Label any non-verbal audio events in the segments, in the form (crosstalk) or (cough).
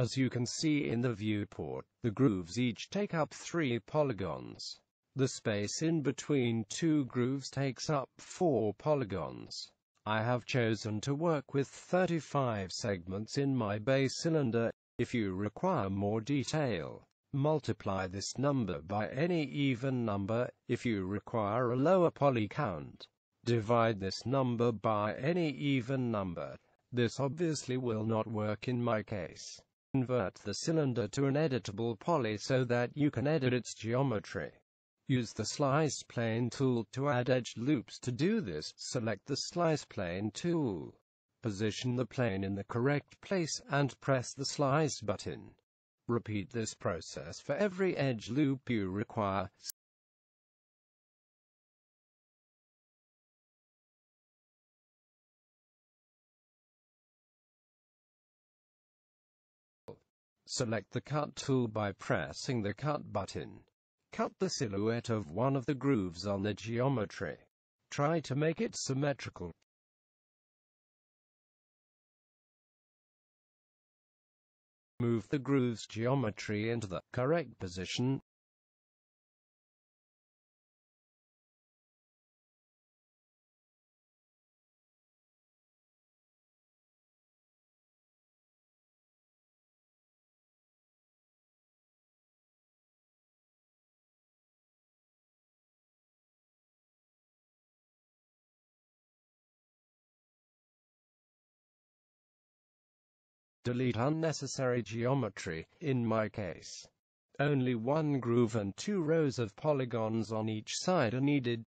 As you can see in the viewport, the grooves each take up three polygons. The space in between two grooves takes up four polygons. I have chosen to work with 35 segments in my base cylinder. If you require more detail, multiply this number by any even number. If you require a lower poly count, divide this number by any even number. This obviously will not work in my case. Convert the cylinder to an editable poly so that you can edit its geometry. Use the Slice Plane tool to add edge loops. To do this, select the Slice Plane tool. Position the plane in the correct place and press the Slice button. Repeat this process for every edge loop you require. Select the Cut tool by pressing the Cut button. Cut the silhouette of one of the grooves on the geometry. Try to make it symmetrical. Move the groove's geometry into the correct position. Delete unnecessary geometry, in my case. Only one groove and two rows of polygons on each side are needed.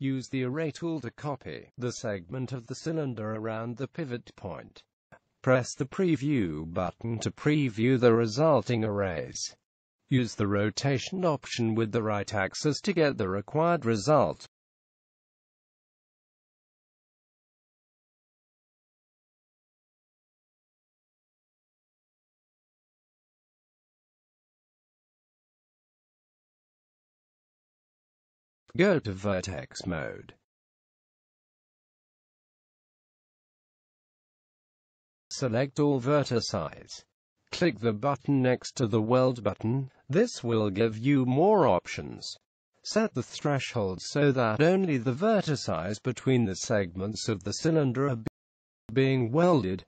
Use the Array tool to copy the segment of the cylinder around the pivot point. Press the Preview button to preview the resulting arrays. Use the rotation option with the right axis to get the required result. Go to vertex mode. Select all vertices. Click the button next to the weld button. This will give you more options. Set the threshold so that only the vertices between the segments of the cylinder are being welded.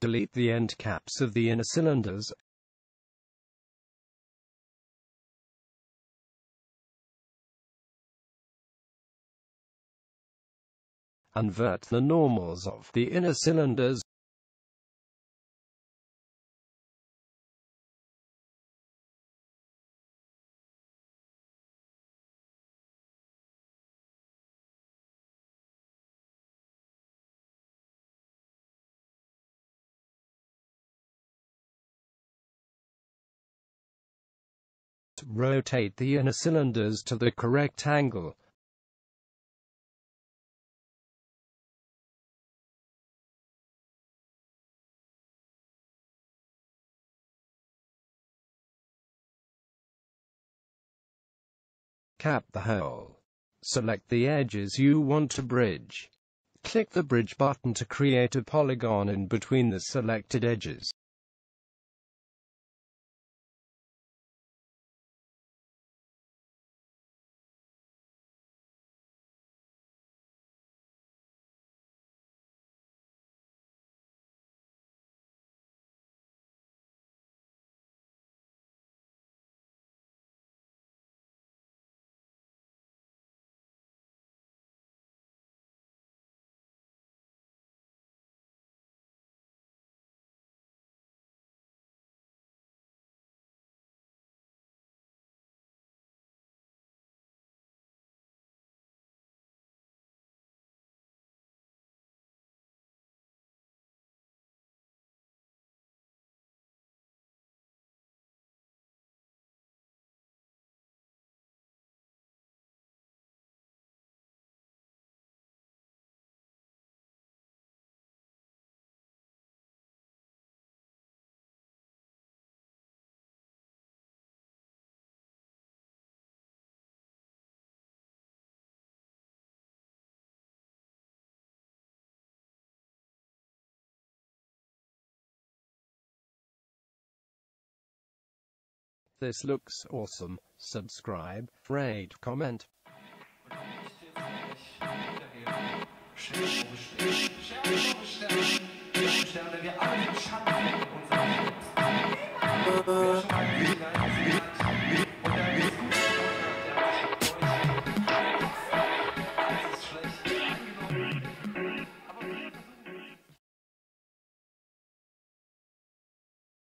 Delete the end caps of the inner cylinders. Invert the normals of the inner cylinders. Rotate the inner cylinders to the correct angle. Cap the hole. Select the edges you want to bridge. Click the bridge button to create a polygon in between the selected edges. This looks awesome. Subscribe, rate, comment. (laughs)